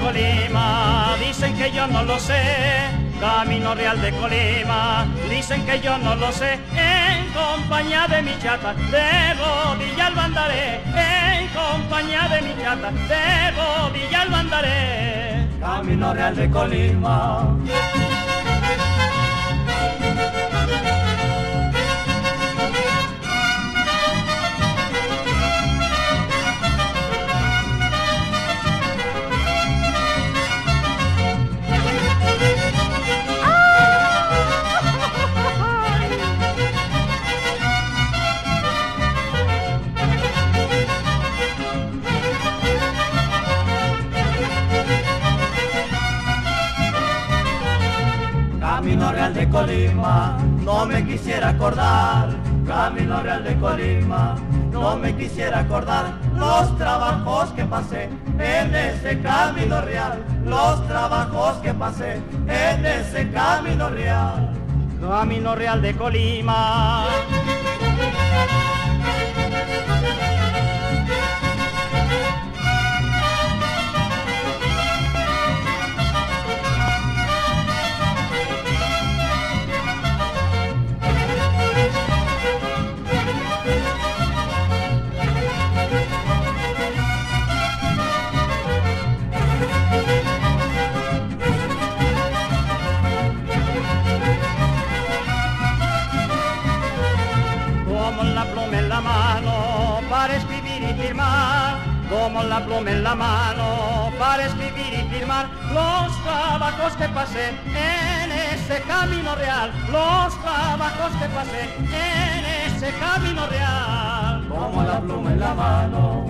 Colima, dicen que yo no lo sé. Camino Real de Colima, dicen que yo no lo sé. En compañía de mi chata, de rodillas lo andaré. En compañía de mi chata, de rodillas lo andaré. Camino Real de Colima. Colima, no me quisiera acordar. Camino Real de Colima, no me quisiera acordar los trabajos que pasé en ese camino real, los trabajos que pasé en ese camino real. Camino Real de Colima. para escribir y firmar, como la pluma en la mano, para escribir y firmar los trabajos que pasé en ese camino real, los trabajos que pasé en ese camino real, como la pluma en la mano.